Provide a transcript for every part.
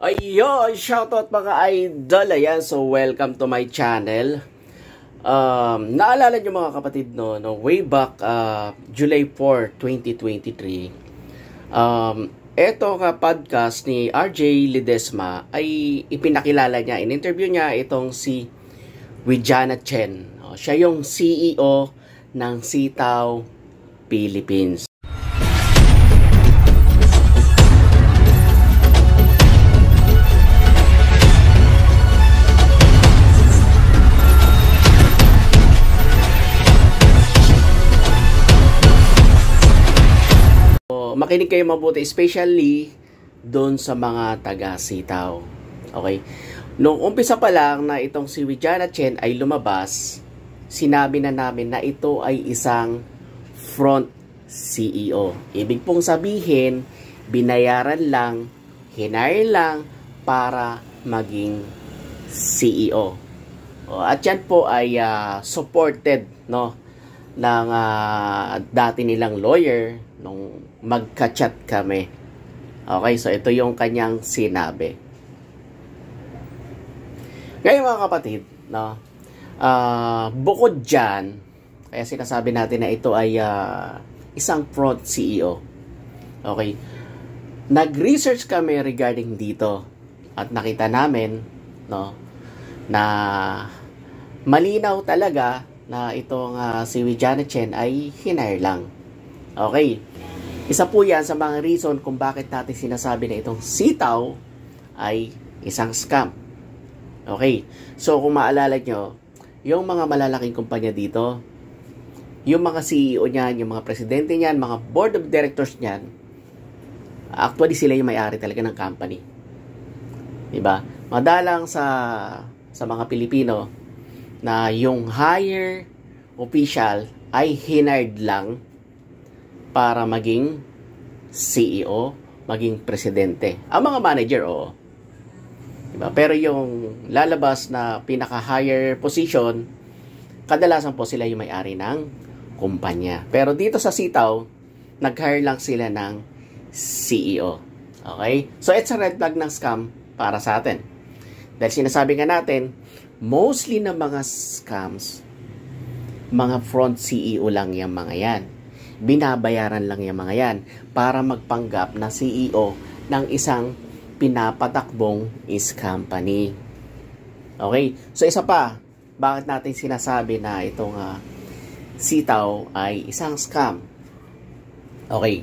Ayun, shoutout mga idol. Ayan, so welcome to my channel. Um, naalala nyo mga kapatid, no, no way back uh, July 4, 2023, um, eto ka podcast ni RJ Ledesma ay ipinakilala niya, in-interview niya itong si Wijana Chen. Siya yung CEO ng Sitaw Philippines. Makinig kayo mabuti, especially doon sa mga taga-sitaw. Okay? Nung umpisa pa lang na itong si Wijana Chen ay lumabas, sinabi na namin na ito ay isang front CEO. Ibig pong sabihin, binayaran lang, hinire lang para maging CEO. At yan po ay uh, supported no ng uh, dati nilang lawyer nung magka-chat kami. Okay, so ito yung kanyang sinabi. Ngayon mga kapatid, no, uh, bukod dyan, kaya sinasabi natin na ito ay uh, isang front CEO. Okay, nag-research kami regarding dito at nakita namin no, na malinaw talaga na itong uh, si Wijana Chen ay hinire lang. Okay. Isa po yan sa mga reason kung bakit natin sinasabi na itong sitaw ay isang scam. Okay. So, kung maalala nyo, yung mga malalaking kumpanya dito, yung mga CEO niyan, yung mga presidente niyan, mga board of directors niyan, actually sila yung may-ari talaga ng company. Diba? Madalang sa sa mga Pilipino na yung higher official ay hinard lang para maging CEO, maging presidente. Ang mga manager, oo. Diba? Pero yung lalabas na pinaka-higher position, kadalasan po sila yung may-ari ng kumpanya. Pero dito sa Sitaw, nag-hire lang sila ng CEO. Okay? So, it's a red flag ng scam para sa atin. Dahil sinasabi nga natin, mostly na mga scams, mga front CEO lang yung mga yan binabayaran lang yung mga yan para magpanggap na CEO ng isang pinapatakbong is company. Okay? So isa pa, bakit natin sinasabi na itong uh, sitaw ay isang scam? Okay.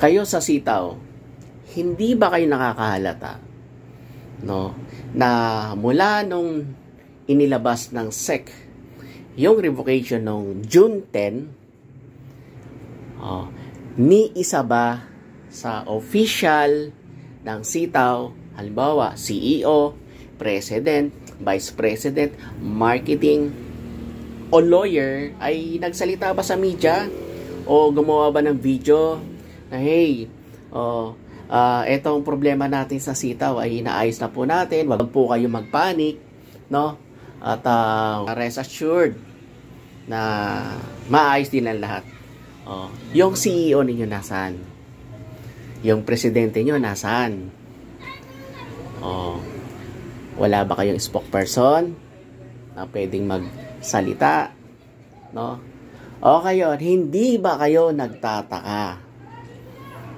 Kayo sa sitaw, hindi ba kayo nakakahalata no na mula nung inilabas ng SEC yung revocation ng June 10 Oh, ni isa ba sa official ng sitaw, halimbawa CEO, president, vice president, marketing, o lawyer ay nagsalita ba sa media o gumawa ba ng video na hey, oh, uh, etong problema natin sa sitaw ay inaayos na po natin, wag po kayo magpanik, no? At uh, rest assured na maayos din ang lahat. Oh, yung CEO ninyo nasaan? Yung presidente niyo nasaan? Oh, wala ba kayong spokesperson na pwedeng magsalita? No? O kayo, hindi ba kayo nagtataka?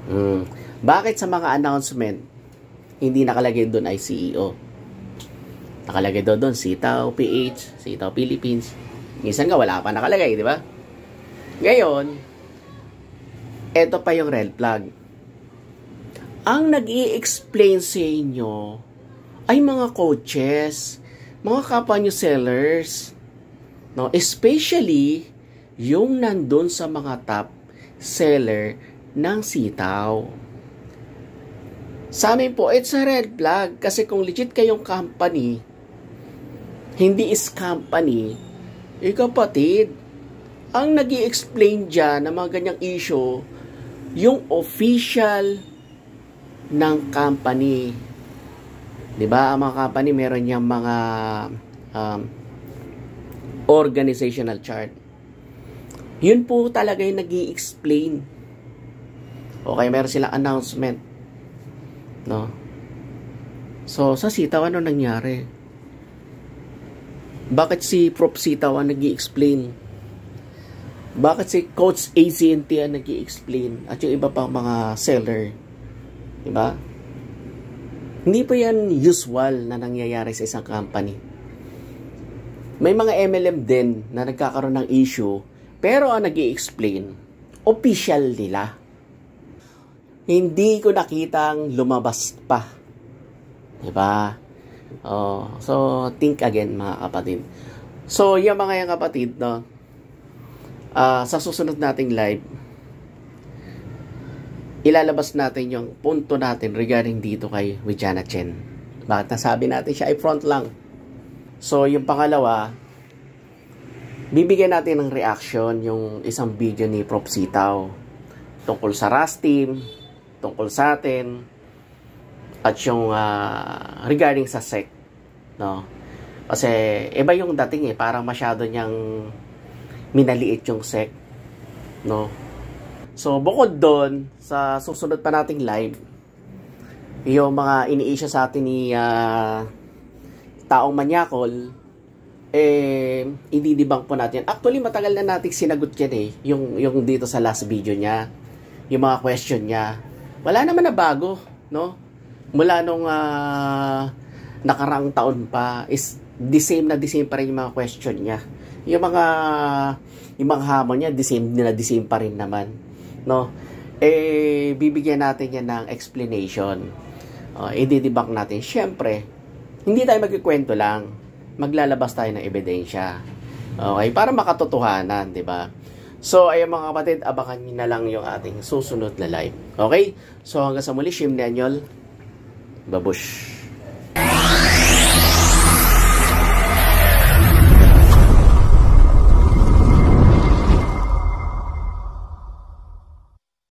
Hmm. Bakit sa mga announcement, hindi nakalagay doon ay CEO? Nakalagay doon doon, Sitaw PH, Sitaw Philippines. Minsan nga wala pa nakalagay, di ba? Ngayon, ito pa yung red flag. Ang nag explain sa inyo ay mga coaches, mga kapwa sellers, no? especially yung nandun sa mga top seller ng sitaw. Sa amin po, it's a red flag kasi kung legit kayong company, hindi is company, eh kapatid, ang nag explain dyan ng mga ganyang issue, yung official ng company. 'Di ba? Ang mga company meron yang mga um, organizational chart. Yun po talaga yung nag explain Okay, meron silang announcement. No? So, sa sitaw, ano nangyari? Bakit si Prof. Sitaw ang nag explain Bakit si Coach ACNT ang nag explain At yung iba pang mga seller? Diba? Hindi pa yan usual na nangyayari sa isang company. May mga MLM din na nagkakaroon ng issue, pero ang nag explain official nila. Hindi ko nakitang lumabas pa. Diba? Oh, so, think again mga kapatid. So, yung mga yung kapatid, no, uh, sa susunod nating live, ilalabas natin yung punto natin regarding dito kay Wijana Chen. Bakit nasabi natin siya ay front lang? So, yung pangalawa, bibigyan natin ng reaction yung isang video ni Prof. Sitaw tungkol sa RAS team, tungkol sa atin, at yung uh, regarding sa SEC. No? Kasi iba yung dating eh, parang masyado niyang minaliit yung SEC. No? So, bukod doon, sa susunod pa nating live, yung mga iniisya sa atin ni uh, taong manyakol, eh, ididibang po natin. Actually, matagal na nating sinagot yan eh, yung, yung dito sa last video niya, yung mga question niya. Wala naman na bago, no? Mula nung uh, nakaraang taon pa, is the same na the same pa rin yung mga question niya. Yung mga, yung mga hamon niya, the same nila, the same pa rin naman no? Eh, bibigyan natin yan ng explanation. Uh, i-debunk natin. Siyempre, hindi tayo magkikwento lang. Maglalabas tayo ng ebidensya. Okay? Para makatotohanan, di ba? So, ayun mga kapatid, abangan nyo na lang yung ating susunod na live. Okay? So, hanggang sa muli, Shim Daniel. Babush.